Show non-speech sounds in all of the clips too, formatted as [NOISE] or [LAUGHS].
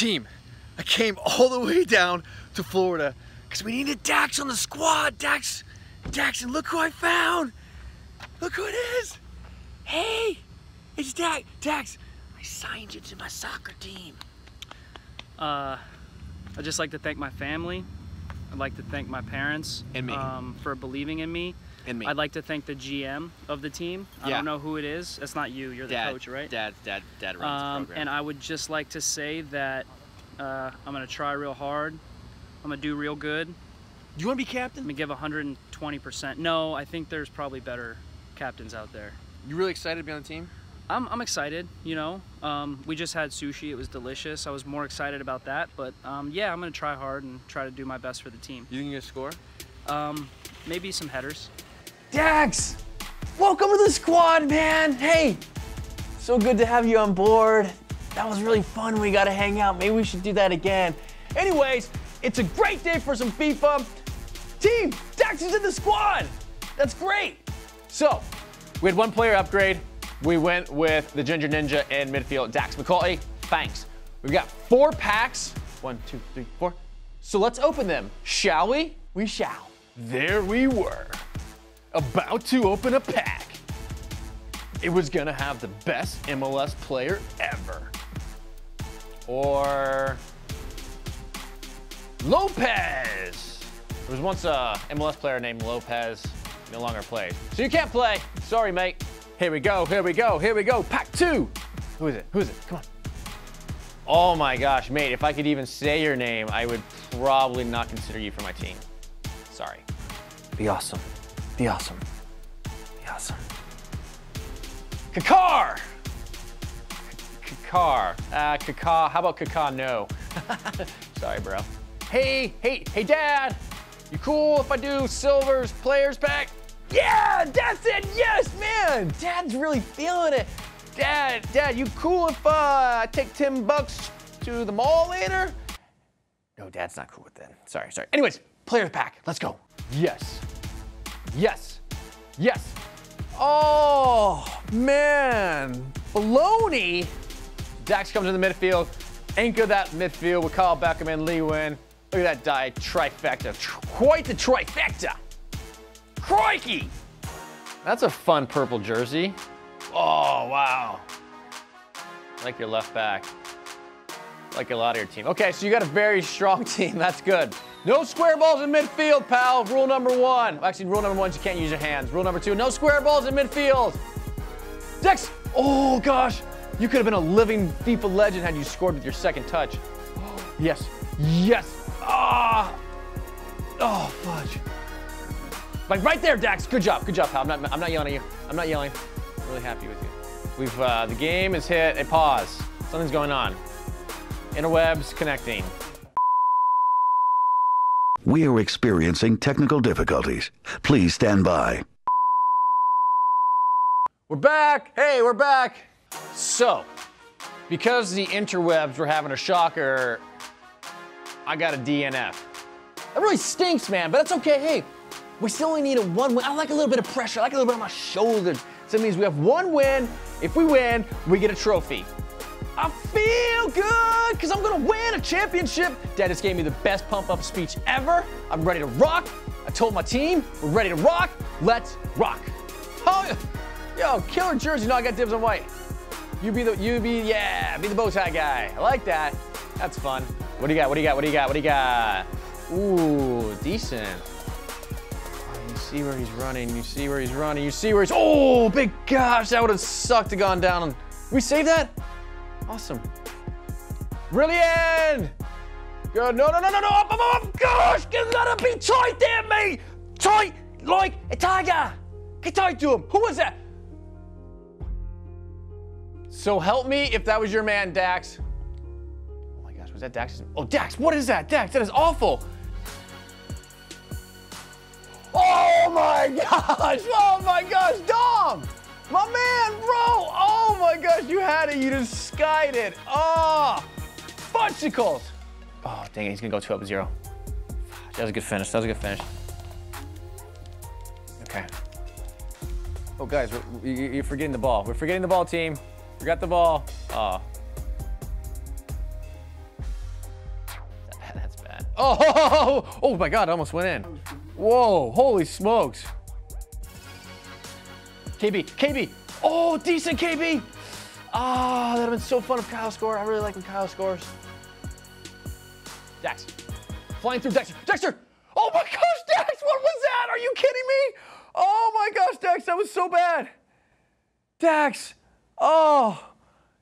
team, I came all the way down to Florida because we needed Dax on the squad. Dax, Dax, and look who I found. Look who it is. Hey, it's Dax. Dax, I signed you to my soccer team. Uh, I'd just like to thank my family. I'd like to thank my parents And me. Um, for believing in me. And me. I'd like to thank the GM of the team. I Yeah. don't know who it is. That's not you. You're the Dad, coach, right? Dad, Dad, Dad runs Um, the program. and I would just like to say that uh, I'm gonna try real hard. I'm gonna do real good. Do you want to be captain? I'm gonna give 120%. No, I think there's probably better captains out there. You really excited to be on the team? I'm, I'm excited, you know. Um, we just had sushi. It was delicious. I was more excited about that. But um, yeah, I'm going to try hard and try to do my best for the team. You think you're gonna score? Um, maybe some headers. Dax, welcome to the squad, man. Hey, so good to have you on board. That was really fun. We got to hang out. Maybe we should do that again. Anyways, it's a great day for some FIFA. Team, Dax is in the squad. That's great. So, we had one player upgrade. We went with the Ginger Ninja in midfield, Dax McCarty. Thanks. We've got four packs. One, two, three, four. So let's open them, shall we? We shall. There we were, about to open a pack. It was gonna have the best MLS player ever. Or Lopez. There was once a MLS player named Lopez, no longer plays. So you can't play. Sorry, mate. Here we go, here we go, here we go. Pack two. Who is it? Who is it? Come on. Oh my gosh, mate, if I could even say your name, I would probably not consider you for my team. Sorry. Be awesome. Be awesome. Be awesome. Kakar! Kakar. Uh, Kaka. How about Kaka? No. [LAUGHS] Sorry, bro. Hey, hey, hey, Dad. You cool if I do Silver's players pack? Yeah, that's it. Yes, man. Dad's really feeling it. Dad, Dad, you cool if uh, I take Tim Bucks to the mall later? No, Dad's not cool with that. Sorry, sorry. Anyways, players pack. Let's go. Yes. Yes. Yes. Oh, man. Baloney. Dax comes in the midfield. Anchor that midfield with Kyle Beckerman and Lee Nguyen. Look at that die trifecta. Tr- Quite the trifecta. Crikey. That's a fun purple jersey. Oh, wow. I like your left back. Like a lot of your team. Okay, so you got a very strong [LAUGHS] team. That's good. No square balls in midfield, pal. Rule number one. Actually, rule number one is you can't use your hands. Rule number two, no square balls in midfield. Dex. Oh, gosh. You could have been a living FIFA legend had you scored with your second touch. [GASPS] Yes. Yes. Ah. Oh, fudge. Like right there, Dax. Good job. Good job, pal. I'm not, I'm not yelling at you. I'm not yelling. I'm really happy with you. We've uh, the game has hit a pause. Something's going on. Interwebs connecting. We are experiencing technical difficulties. Please stand by. We're back. Hey, we're back. So, because the interwebs were having a shocker, I got a DNF. That really stinks, man, but that's okay. Hey, we still only need a one win. I like a little bit of pressure. I like a little bit on my shoulders. So it means we have one win. If we win, we get a trophy. I feel good because I'm gonna win a championship. Dad just gave me the best pump up speech ever. I'm ready to rock. I told my team, we're ready to rock. Let's rock. Oh, yo, killer jersey. No, I got dibs on white. You be the, you be, yeah, be the bow tie guy. I like that. That's fun. What do you got? What do you got? What do you got? What do you got? Ooh, decent. You see where he's running. You see where he's running. You see where he's. Oh, big gosh, that would have sucked to gone down. We saved that? Awesome. Brilliant! Good. No, no, no, no, no. Up, up, up. Gosh, you gotta be tight there, mate. Tight like a tiger. Get tight to him. Who was that? So help me if that was your man, Dax. Oh my gosh, was that Dax? Oh, Dax, what is that? Dax, that is awful. Oh my [LAUGHS] gosh! Oh my gosh, Dom! My man, bro! Oh my gosh, you had it. You just it. Oh, ah, fudgesicles! Oh, dang it, he's gonna go two up zero. That was a good finish. That was a good finish. Okay. Oh, guys, you're forgetting the ball. We're forgetting the ball, team. Forgot the ball. Oh. [LAUGHS] That's bad. Oh, [LAUGHS] oh my God, I almost went in. Whoa, holy smokes. KB, KB. Oh, decent KB. Ah, that'd have been so fun if Kyle scored. I really like when Kyle scores. Dax, flying through Dexter. Dexter! Oh my gosh, Dax, what was that? Are you kidding me? Oh my gosh, Dax, that was so bad. Dax, oh,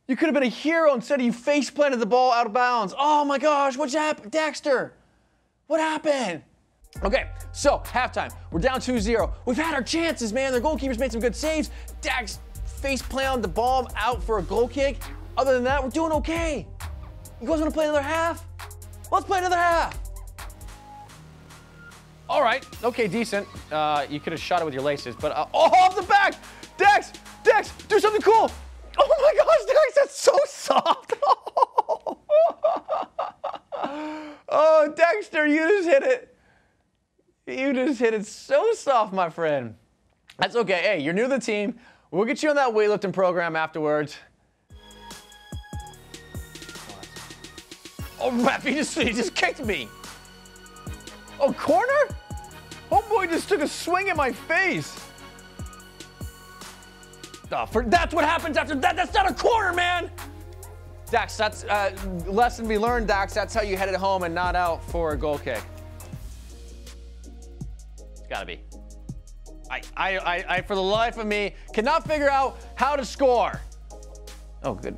you could have been a hero instead of you face planted the ball out of bounds. Oh my gosh, what's happened? Dexter, what happened? Okay, so halftime. We're down 2-0. We've had our chances, man. Their goalkeepers made some good saves. Dax face planted the ball out for a goal kick. Other than that, we're doing okay. You guys want to play another half? Let's play another half. All right, okay, decent. Uh, you could have shot it with your laces, but uh, oh, off the back! Dex, Dex, do something cool! Oh my gosh, Dex, that's so soft! [LAUGHS] oh, Dexter, you just hit it. You just hit it so soft, my friend. That's okay. Hey, you're new to the team. We'll get you on that weightlifting program afterwards. Oh, [LAUGHS] ref, he just, he just kicked me. Oh, corner? Oh boy, just took a swing at my face. Oh, for, that's what happens after that. That's not a corner, man. Dax, that's uh, lesson we learned, Dax. That's how you head it home and not out for a goal kick. It's gotta be. I, I, I, I, for the life of me, cannot figure out how to score. Oh, good.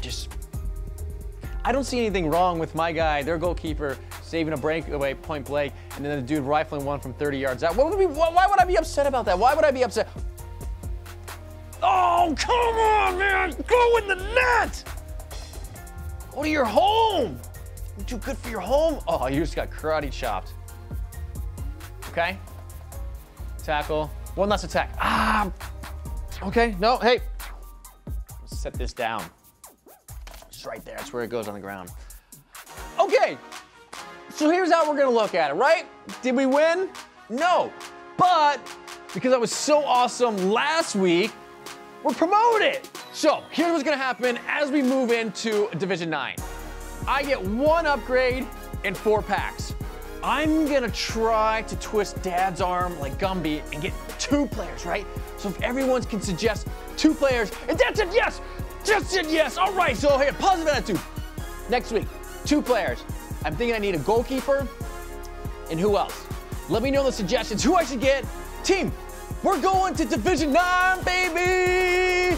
Just, I don't see anything wrong with my guy, their goalkeeper, saving a breakaway uh, point blank, and then the dude rifling one from 30 yards out. What would be, why would I be upset about that? Why would I be upset? Oh, come on, man! Go in the net! Go to your home! Too good for your home. Oh, you just got karate chopped. Okay. Tackle. One last attack. Ah. Okay. No. Hey. Let's set this down. It's right there. That's where it goes on the ground. Okay. So here's how we're gonna look at it, right? Did we win? No. But because I was so awesome last week, we're promoted. So here's what's gonna happen as we move into Division 9. I get one upgrade and four packs. I'm gonna try to twist Dad's arm like Gumby and get two players, right? So if everyone can suggest two players, and Dad said yes! Just said yes! All right, so here, positive attitude. Next week, two players. I'm thinking I need a goalkeeper, and who else? Let me know the suggestions, who I should get. Team, we're going to Division 9, baby!